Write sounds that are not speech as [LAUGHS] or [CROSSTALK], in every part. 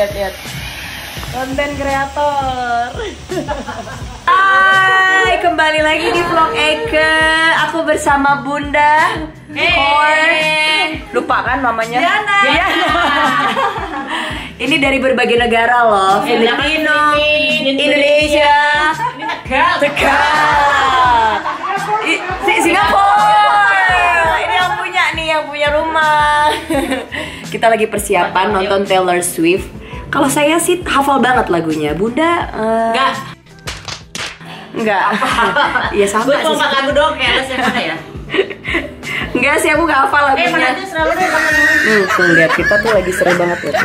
lihat lihat. Konten kreator. [LAUGHS] Hai, kembali lagi di vlog Eke. Aku bersama Bunda. Kor. Lupa kan namanya? Diana. [LAUGHS] Ini dari berbagai negara loh. Filipino, Indonesia, Tegal, Si- Singapura. Ini yang punya nih, yang punya rumah. [LAUGHS] Kita lagi persiapan nonton Taylor Swift. Kalau saya sih hafal banget lagunya. Bunda eh, Enggak. Enggak. Iya [LAUGHS] sama Gue cuma lagu doang yang mana ya? [LAUGHS] Enggak sih aku gak hafal Eh, mana lagunya. tuh selalu deh sama Hmm, tuh lihat kita tuh lagi seru banget ya.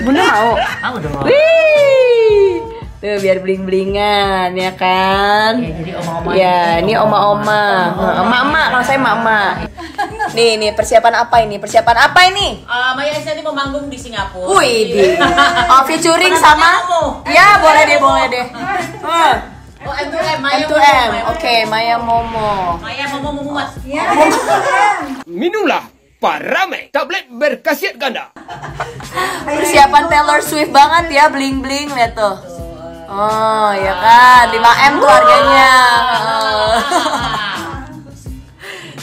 Bunda mau? Mau dong. Wih. Tuh biar bling-blingan ya kan. Ya, jadi oma-oma. Ya, ini oma-oma. Emak-emak, kalau saya emak-emak. Nih, nih persiapan apa ini? Persiapan apa ini? Eh, Maya Estianty mau manggung di Singapura. Wih, di. Oh, featuring Pernah sama? Ya, boleh deh, boleh deh. Hmm. Oh, M2M, Maya M2M. Momo, Oke, Maya Momo. Maya mau mau muat. Minumlah Parame, tablet berkhasiat ganda. Persiapan Taylor Swift banget ya, bling-bling lihat tuh. Oh, ya kan, 5M tuh harganya.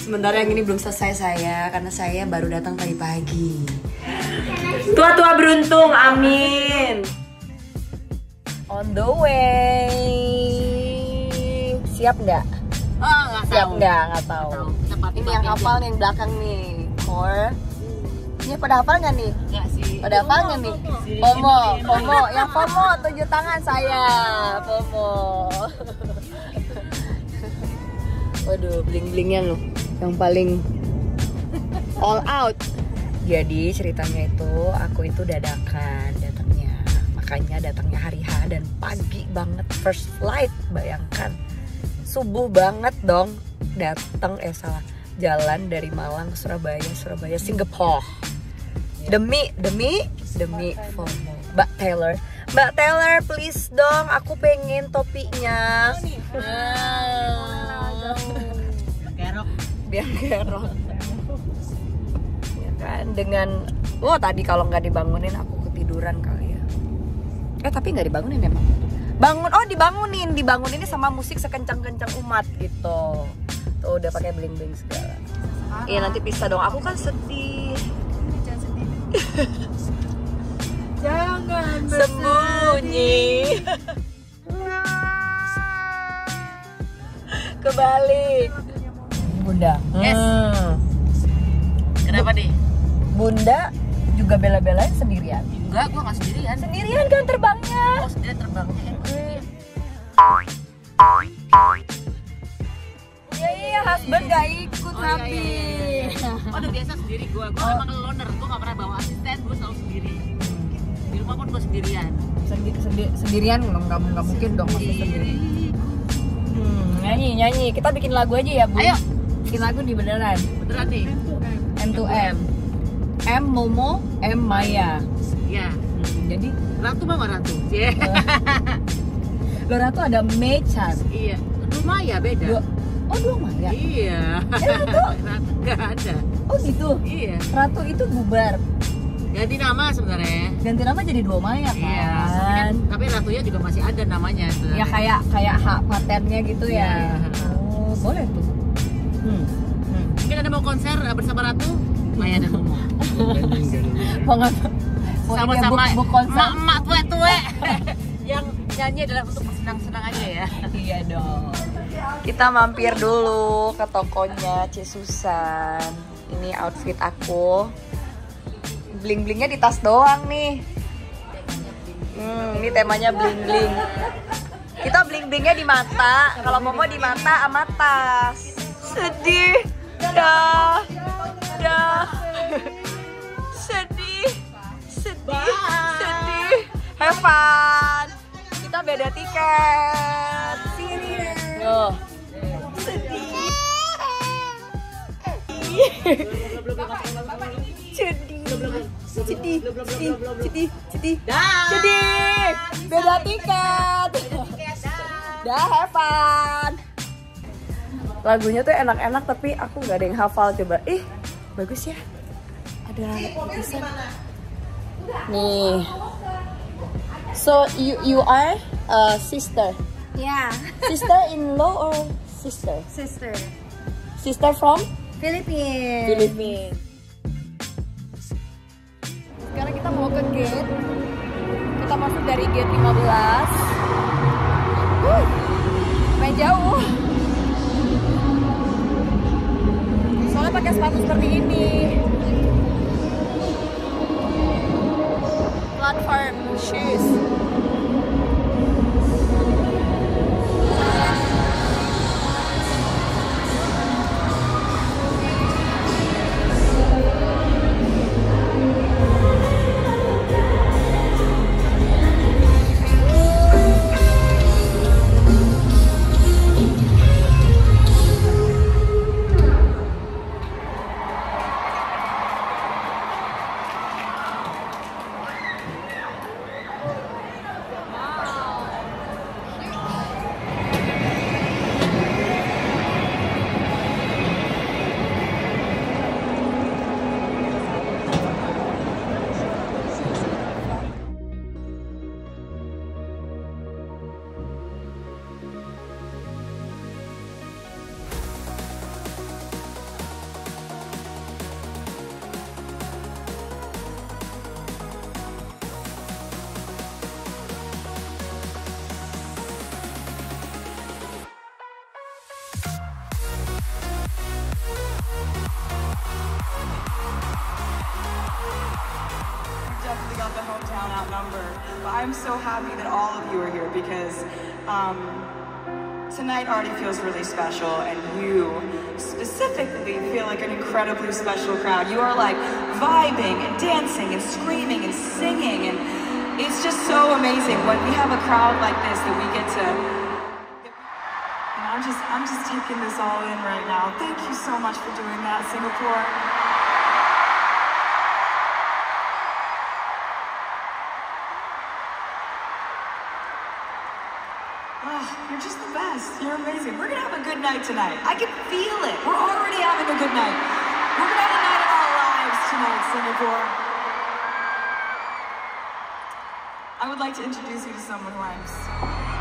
Sementara yang ini belum selesai saya karena saya baru datang tadi pagi. Tua-tua beruntung, amin. On the way. Siap nggak? Oh, enggak Siap nggak? Nggak tahu. Ini yang hafal nih yang belakang nih. Core. Ini pada hafal nggak nih? Enggak sih. Pada hafal nggak nih? Pomo, Pomo, yang Pomo tunjuk tangan saya, Pomo. [LAUGHS] Waduh, bling blingnya loh, yang paling all out. Jadi ceritanya itu aku itu dadakan datangnya, makanya datangnya hari H dan pagi banget first flight, bayangkan. Subuh banget dong datang eh salah jalan dari Malang ke Surabaya Surabaya Singapura demi demi demi FOMO. Mbak Taylor Mbak Taylor please dong aku pengen topinya Ah. [LAUGHS] Kerok. ya kan dengan oh tadi kalau nggak dibangunin aku ketiduran kali ya. Eh tapi nggak dibangunin emang. Bangun oh dibangunin. Dibanguninnya sama musik sekencang kencang umat gitu. Tuh udah pakai bling bling segala. Iya nanti pisah dong. Aku kan sedih. Jangan [LAUGHS] sembunyi. [LAUGHS] kebalik bunda Yes. Hmm. Kenapa nih? bunda juga bela-belain sendirian Enggak, gua enggak sendirian. sendirian kan terbangnya Oh, sendirian terbangnya. Eh, gua sendirian. ya iya husband gak ikut Oh, iya, tapi iya, iya. Waduh, biasa sendiri gua. Gua emang loner. Gua enggak pernah bawa asisten, gua selalu sendiri. Di rumah pun gua sendirian. Sendi- sendi- sendirian nggak nggak nggak mungkin dong masa sendiri hmm, nyanyi nyanyi kita bikin lagu aja ya bu Ayo. Bikin lagu di beneran Beneran nih. M to M M Momo M Maya Ya. Hmm, jadi Ratu mah nggak Ratu. Yeah. Lora tuh ada Mei Chan iya. Rumah ya beda. dua oh dua Maya Iya. Ya, Ratu. [LAUGHS] Ratu nggak ada. oh gitu Iya. Ratu itu bubar Ganti nama sebenarnya. ganti nama jadi dua Maya kan Iya. Tapi, kan, tapi ratunya juga masih ada namanya. ya sebenarnya. kayak kayak hak patennya gitu ya Iya. oh boleh tuh hmm. Hmm. Mungkin ada mau konser uh, bersama Ratu, Maya dan Momo. Sama-sama konser emak-emak tua-tua. [LAUGHS] Yang nyanyi adalah untuk bersenang-senang aja ya. Iya dong. Kita mampir dulu ke tokonya Cisusan. Ini outfit aku. Bling-blingnya di tas doang nih. Hmm, ini temanya bling-bling. Kita bling-blingnya di mata. Kalau Momo di mata sama tas. Sedih. Dah. Dah. Sedih. Sedih. Sedih. Have fun. Kita beda tiket. Sini. Yo. Sedih. Sedih. Sedih. Sedih. Sedih. Sedih. Sedih. Beda tiket. Dah have fun. Lagunya tuh enak-enak tapi aku gak ada yang hafal coba. Ih, bagus ya. Ada tulisan. Nih. So you you are a sister. Yeah, Sister in law or sister? sister. Sister from Philippines. Philippines. Sekarang kita mau ke gate. Kita masuk dari gate 15. Uh, main jauh. Pakai sepatu seperti ini. Platform shoes. Happy that all of you are here because um, tonight already feels really special, and you specifically feel like an incredibly special crowd. You are like vibing and dancing and screaming and singing, and it's just so amazing when we have a crowd like this that we get to. I'm just, I'm just taking this all in right now. Thank you so much for doing that, Singapore. You're just the best. You're amazing. We're gonna have a good night tonight. I can feel it. We're already having a good night. We're gonna have a night of our lives tonight, Singapore. I would like to introduce you to someone who I'm s-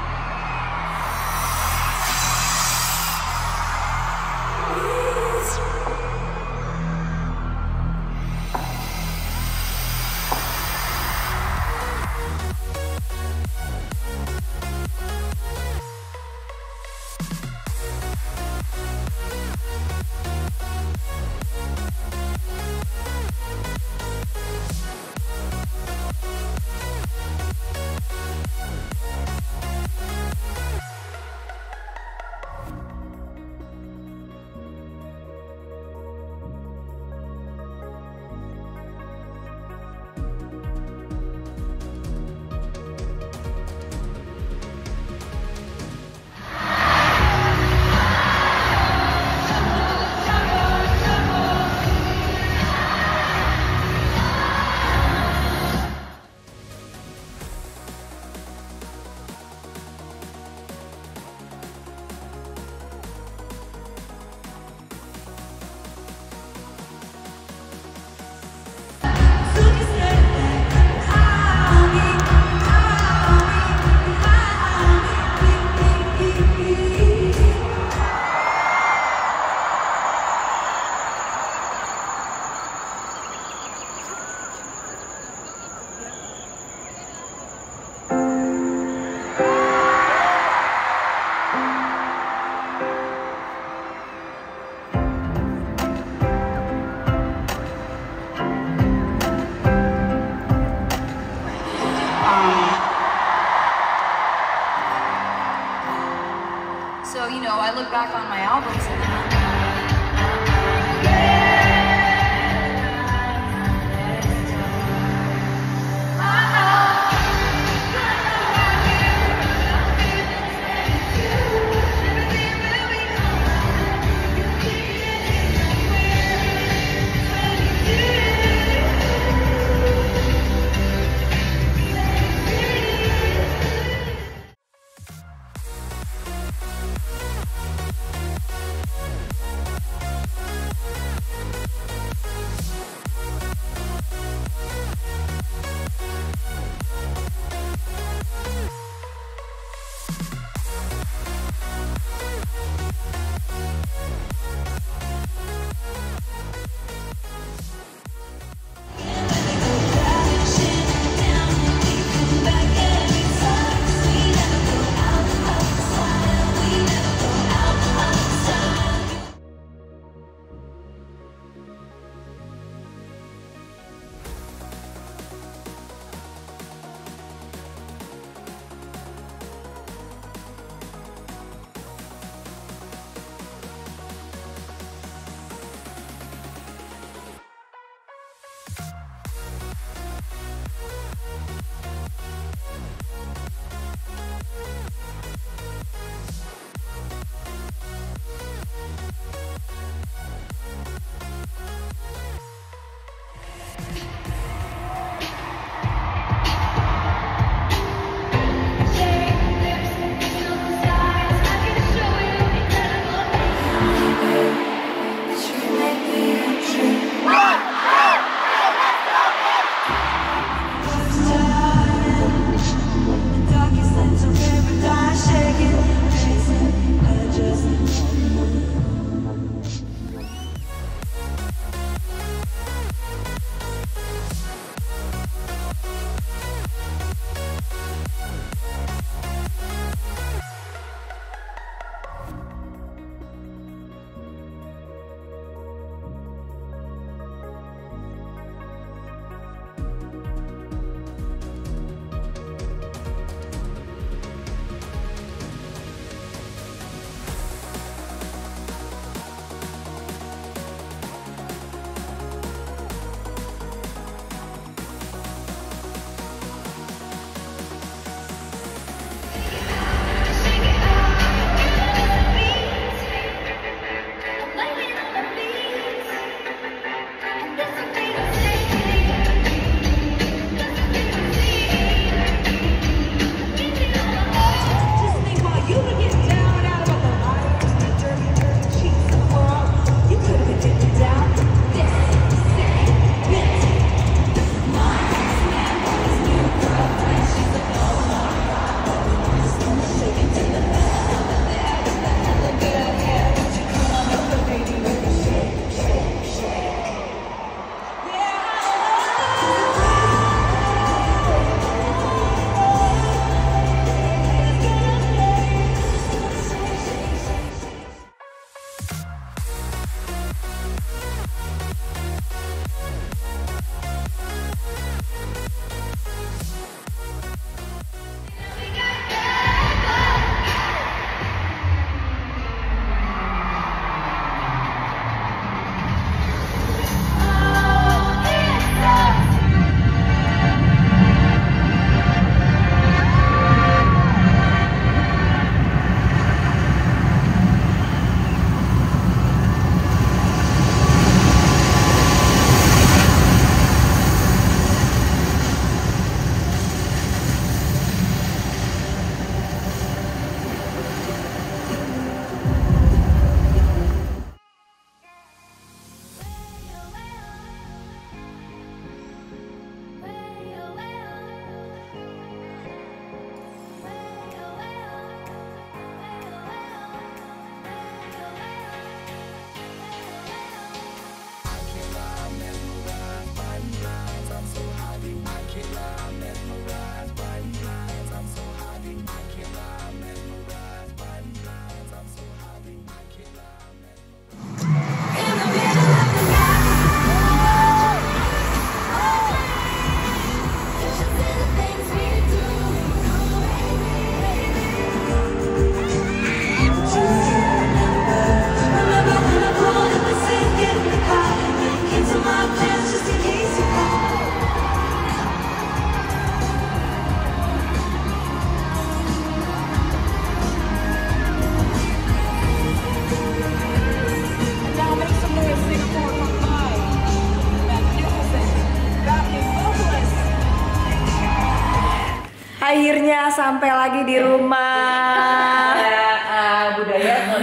lagi di rumah. [LAUGHS] uh, budaya kalau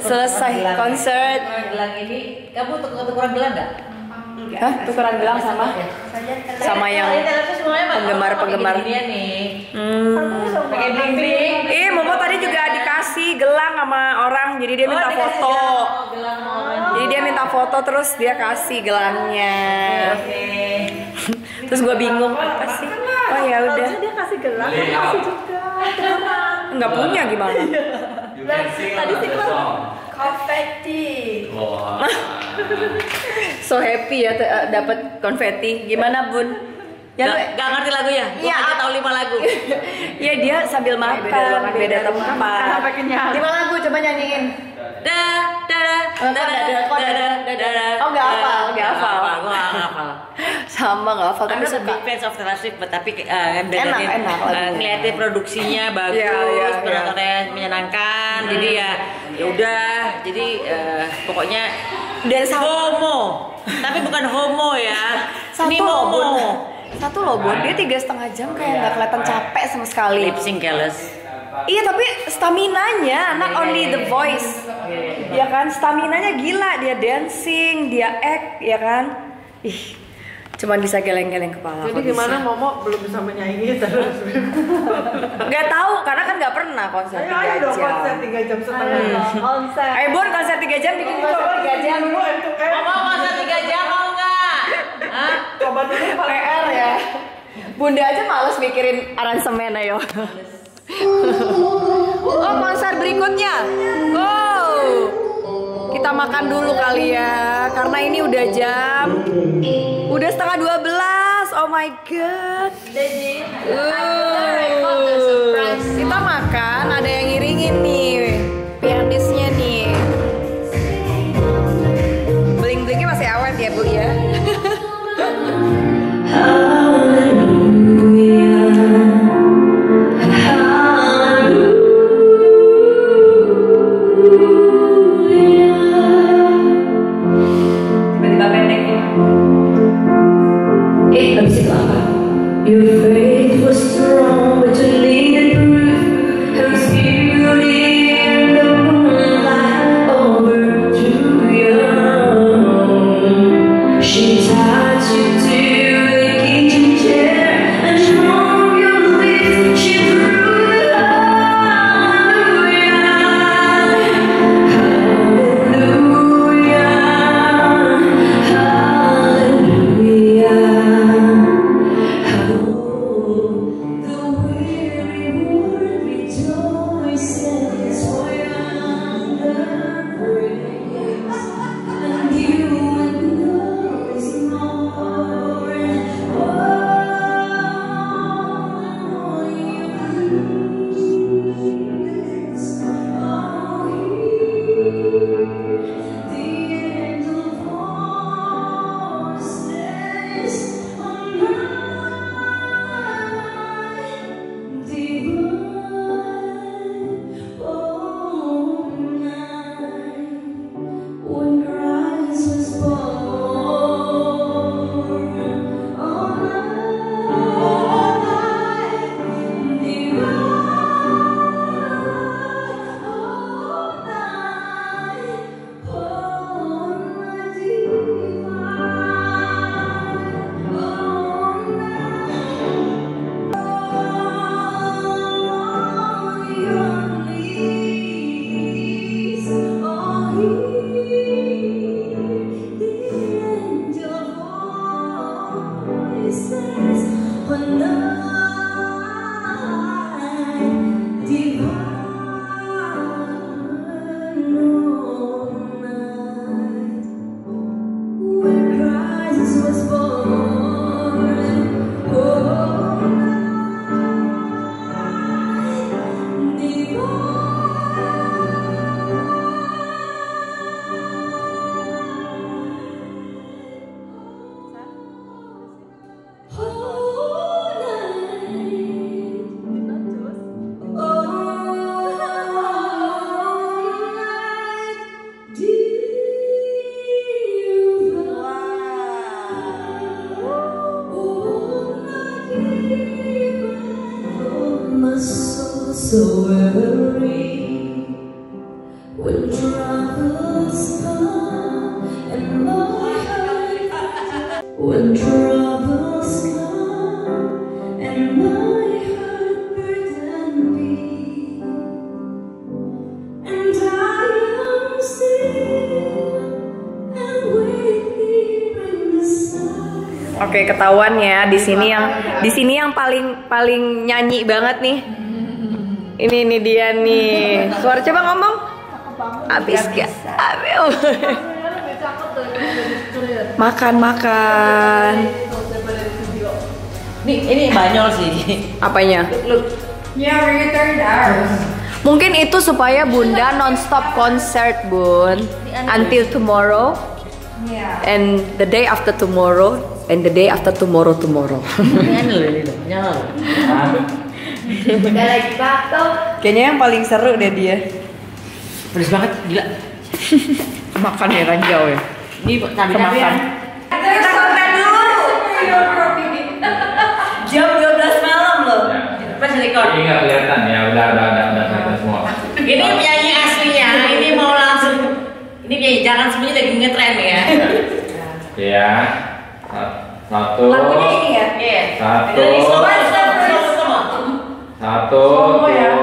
Selesai gelang. konser. Gelang ini, kamu tukar tukeran gelang nggak? Hah, tukeran gelang sama sama yang penggemar-penggemar. nih. Hmm. Pakai bling bling. Ih, Momo tadi juga dikasih gelang sama orang, jadi dia minta foto. Gelang orang. Jadi dia minta foto terus dia kasih gelangnya. [LAUGHS] Terus gue bingung apa sih? Oh ya udah. dia kasih gelang, kasih. Nggak punya gimana? Tadi sih keluar konfeti. So happy ya eh, dapat konfeti. Gimana Bun? Ya, Gak, gak ngerti lagunya? Gue Iya. aja tahu lima lagu. [LAUGHS] ya dia sambil makan, beda tempat. Sampai kenyang. Lima lagu coba nyanyiin. Da da da Oh, da da da da da da da. Oh, nggak hafal, nggak hafal. Gue nggak hafal. [LAUGHS] Sama nggak hafal I'm tapi suka. big fans of Taylor Swift, tapi uh, Enak, enak lagunya. ngeliatin produksinya bagus, Iya, iya, penontonnya menyenangkan, jadi ya ya udah, jadi eh, pokoknya Dan homo, tapi bukan homo ya, ini [LAUGHS] momo. Satu loh Bun, dia tiga setengah jam kayak nggak kelihatan capek sama sekali. Lip sync. Iya tapi stamina-nya, not only the voice. Ya kan, stamina-nya gila, dia dancing, dia act, ya kan. Ih, cuman bisa geleng-geleng kepala. Jadi gimana bisa. Momo belum bisa menyaingi terus? [LAUGHS] Nggak tahu, karena kan nggak pernah konser Ayo 3 ayo dong jam. konser 3 jam setengah. Konser. Ayo Bun, konser 3 jam bikin coba 3 jam. Eh, Mau masa tiga jam mau nggak? Hah? coba dulu. PR ya. Bunda aja males mikirin aransemen ayo. Oh konser berikutnya. Wow. Kita makan dulu kali ya, karena ini udah jam, udah setengah 12 Oh my god. Uh, kita makan, ada yang ngiringin nih, When the Oke, ketahuan ya di sini yang di sini yang paling paling nyanyi banget nih. Ini ini dia nih. Suara coba ngomong. Abis gak? Abis. makan makan. Nih, ini banyol sih. Apanya? Yeah, we turned ours. Mungkin itu supaya Bunda nonstop concert, Bun. Until tomorrow. And the day after tomorrow and the day after tomorrow tomorrow. [LAUGHS] Udah lagi batuk. Kayaknya yang paling seru deh dia. Pedes banget, gila. Makan ya ranjau ya. Ini cabai Kemakan. Kita konten dulu. Jam 12 malam loh. Pas record. Ini nggak kelihatan ya, udah udah udah udah kelihatan semua. Ini penyanyi aslinya. Ini mau langsung. Ini kayak jangan semuanya lagi ngetren ya. Ya, Sa- satu, Lagunya ini ya? Iya. Satu. Satu, dua,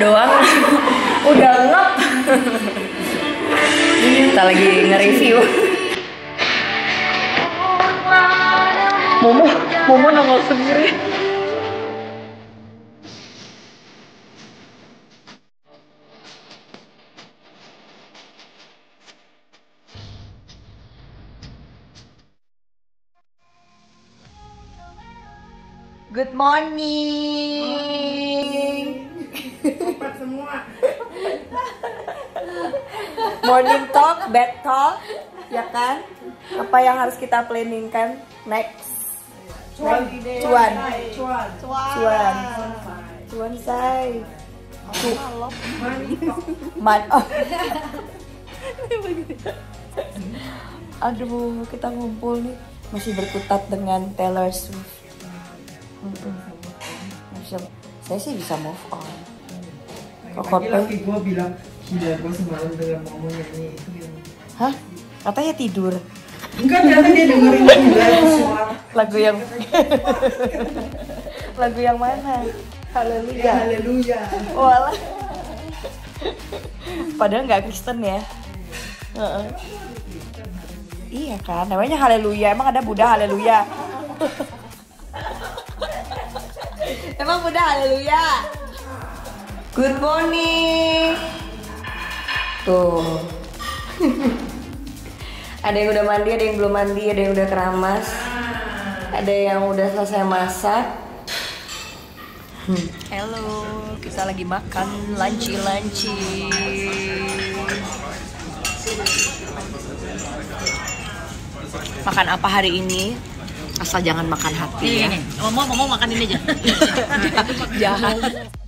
doang. Udah ngep. Kita lagi nge-review. Momo, Momo nongol sendiri. Good morning. Morning talk, bed talk, ya kan? Apa yang harus kita planningkan next? Cuan, cuan, cuan, cuan, cuan, say. Man, oh. [LAUGHS] Aduh, kita ngumpul nih masih berkutat dengan Taylor Swift. Mm-mm. Bisa- Saya sih bisa move on. Kok Coldplay? gue bilang gila gue semalam dengan mama nyanyi itu yang Hah? Katanya tidur. enggak ternyata dia dengerin [LAUGHS] itu suara Lagu yang Lagu yang mana? Haleluya. haleluya Walah. Padahal nggak Kristen ya. Heeh. Iya kan, namanya Haleluya. Emang ada Buddha Haleluya? Emang Buddha Haleluya? Good morning. Tuh. [LAUGHS] ada yang udah mandi, ada yang belum mandi, ada yang udah keramas. Ada yang udah selesai masak. Halo, kita lagi makan lanci-lanci. Makan apa hari ini? Asal jangan makan hati ya. Ini, mau mau makan ini aja. [LAUGHS] [LAUGHS] Jahat.